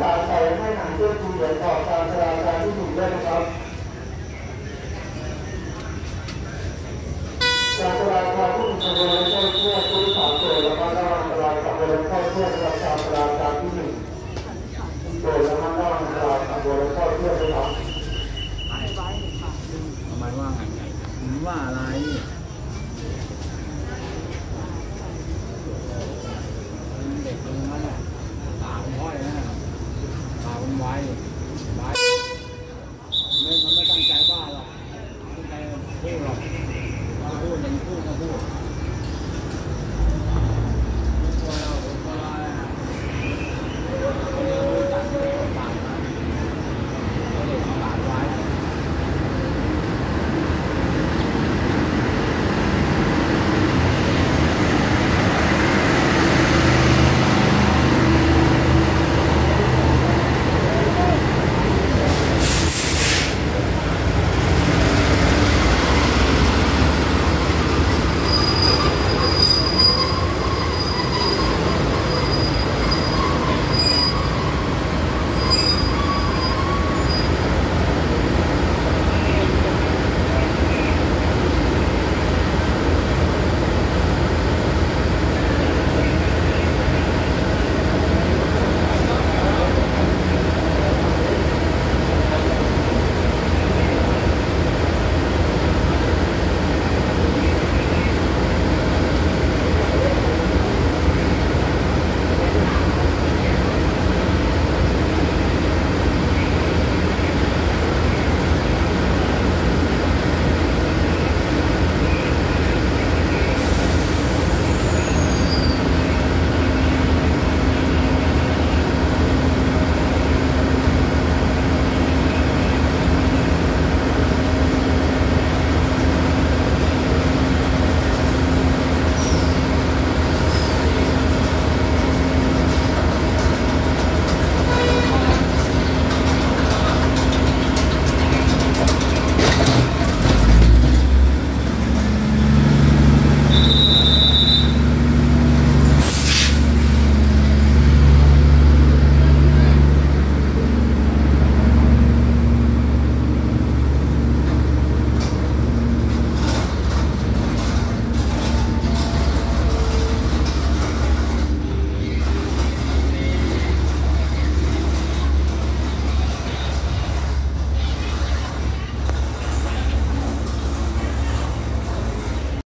สารใส่ให้หนังเพื่อดูเหรียญออตารจราจรที่ถูกด้วยนะครับการจราจรที่มีขบวยเข้าเพื่อผู้สารโดยระมัดระวังอันตรายขับรถเข้าเพื่อประการจราร 哪有哪。